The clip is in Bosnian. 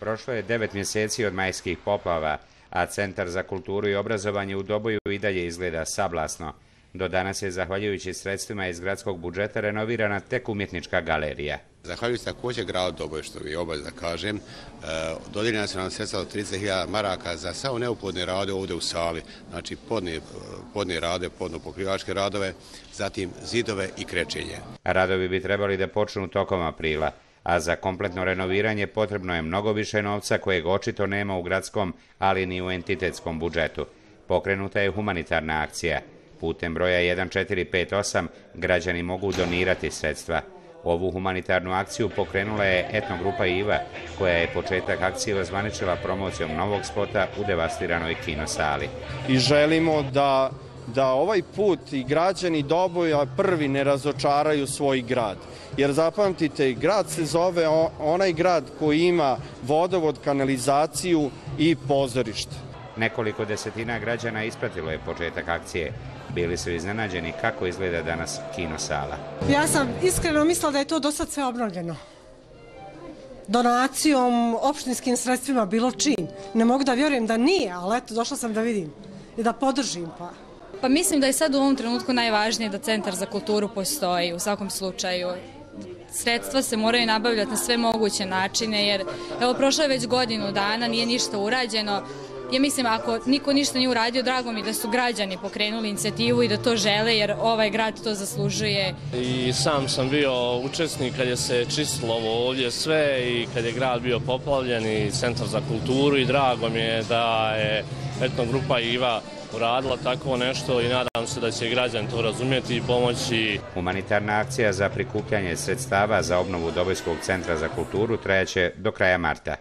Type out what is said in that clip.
Prošlo je devet mjeseci od majskih poplava, a Centar za kulturu i obrazovanje u Doboju i dalje izgleda sablasno. Do danas je, zahvaljujući sredstvima iz gradskog budžeta, renovirana tek umjetnička galerija. Zahvaljujući također grad Doboj, što bi obaz da kažem, e, dodijeljena se nam sredstva od 30.000 maraka za samo neupodne rade ovdje u sali, znači podne, podne rade, podno pokrivačke radove, zatim zidove i krećenje. Radovi bi trebali da počnu tokom aprila, a za kompletno renoviranje potrebno je mnogo više novca kojeg očito nema u gradskom, ali ni u entitetskom budžetu. Pokrenuta je humanitarna akcija. Putem broja 1458 građani mogu donirati sredstva. Ovu humanitarnu akciju pokrenula je etnogrupa IVA, koja je početak akcije ozvaničila promocijom novog spota u devastiranoj kinosali. I želimo da da ovaj put i građani Doboja prvi ne razočaraju svoj grad. Jer zapamtite, grad se zove onaj grad koji ima vodovod, kanalizaciju i pozorište. Nekoliko desetina građana ispratilo je početak akcije. Bili su iznenađeni kako izgleda danas kinosala. Ja sam iskreno mislila da je to do sad sve obnovljeno. Donacijom, opštinskim sredstvima, bilo čin. Ne mogu da vjerujem da nije, ali eto, došla sam da vidim i da podržim. Pa pa mislim da je sad u ovom trenutku najvažnije da Centar za kulturu postoji u svakom slučaju. Sredstva se moraju nabavljati na sve moguće načine, jer evo, prošlo je već godinu dana, nije ništa urađeno, Ja mislim, ako niko ništa nije uradio, drago mi da su građani pokrenuli inicijativu i da to žele, jer ovaj grad to zaslužuje. I sam sam bio učesnik kad je se čistilo ovo ovdje sve i kad je grad bio poplavljen i Centar za kulturu i drago mi je da je etnogrupa Iva uradila tako nešto i nadam se da će građan to razumjeti i pomoći. Humanitarna akcija za prikupljanje sredstava za obnovu Dobojskog centra za kulturu trajaće do kraja marta.